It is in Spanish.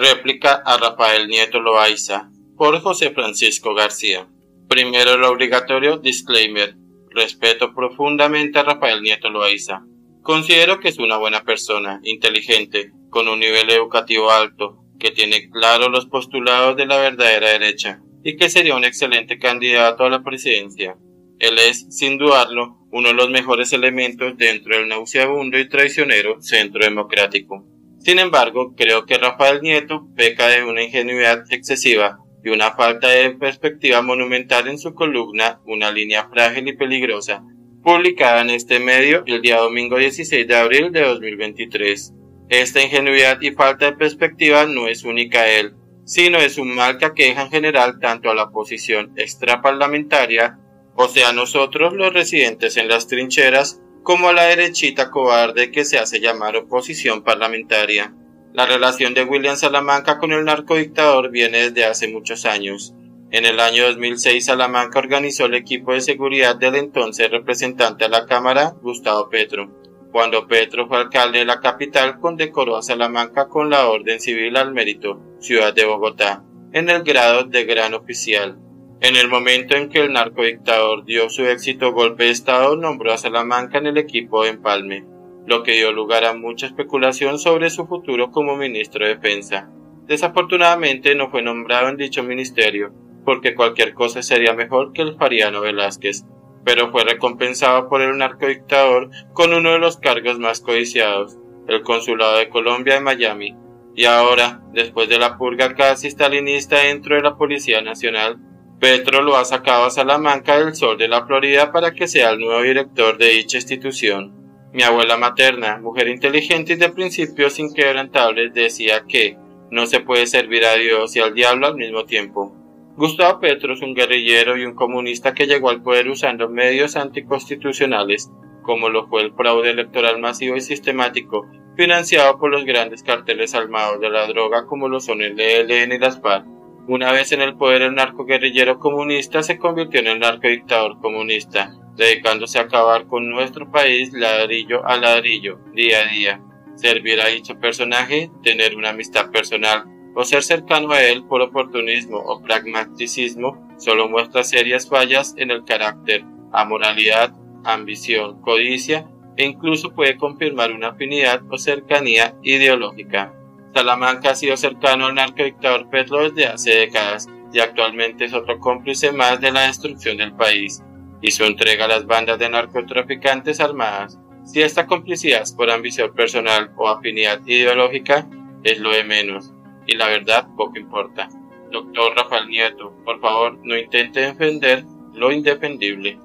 Réplica a Rafael Nieto Loaiza por José Francisco García. Primero el obligatorio disclaimer. Respeto profundamente a Rafael Nieto Loaiza. Considero que es una buena persona, inteligente, con un nivel educativo alto, que tiene claro los postulados de la verdadera derecha y que sería un excelente candidato a la presidencia. Él es, sin dudarlo, uno de los mejores elementos dentro del nauseabundo y traicionero centro democrático. Sin embargo, creo que Rafael Nieto peca de una ingenuidad excesiva y una falta de perspectiva monumental en su columna Una línea frágil y peligrosa, publicada en este medio el día domingo 16 de abril de 2023. Esta ingenuidad y falta de perspectiva no es única a él, sino es un mal que aqueja en general tanto a la oposición extraparlamentaria, o sea nosotros los residentes en las trincheras, como la derechita cobarde que se hace llamar oposición parlamentaria. La relación de William Salamanca con el narcodictador viene desde hace muchos años. En el año 2006 Salamanca organizó el equipo de seguridad del entonces representante a la Cámara, Gustavo Petro. Cuando Petro fue alcalde de la capital, condecoró a Salamanca con la Orden Civil al Mérito, ciudad de Bogotá, en el grado de gran oficial. En el momento en que el narcodictador dio su éxito golpe de Estado, nombró a Salamanca en el equipo de Empalme, lo que dio lugar a mucha especulación sobre su futuro como ministro de Defensa. Desafortunadamente no fue nombrado en dicho ministerio, porque cualquier cosa sería mejor que el Fariano Velázquez, pero fue recompensado por el narcodictador con uno de los cargos más codiciados, el Consulado de Colombia en Miami. Y ahora, después de la purga casi stalinista dentro de la Policía Nacional, Petro lo ha sacado a Salamanca del Sol de la Florida para que sea el nuevo director de dicha institución. Mi abuela materna, mujer inteligente y de principios inquebrantables, decía que no se puede servir a Dios y al diablo al mismo tiempo. Gustavo Petro es un guerrillero y un comunista que llegó al poder usando medios anticonstitucionales, como lo fue el fraude electoral masivo y sistemático, financiado por los grandes carteles armados de la droga como lo son el ELN y las FARC una vez en el poder el narcoguerrillero comunista se convirtió en el narcodictador comunista, dedicándose a acabar con nuestro país ladrillo a ladrillo, día a día. Servir a dicho personaje, tener una amistad personal o ser cercano a él por oportunismo o pragmaticismo solo muestra serias fallas en el carácter, amoralidad, ambición, codicia e incluso puede confirmar una afinidad o cercanía ideológica. Salamanca ha sido cercano al narcodictador Petro desde hace décadas y actualmente es otro cómplice más de la destrucción del país y su entrega a las bandas de narcotraficantes armadas. Si esta complicidad es por ambición personal o afinidad ideológica, es lo de menos, y la verdad poco importa. Doctor Rafael Nieto, por favor, no intente defender lo indefendible.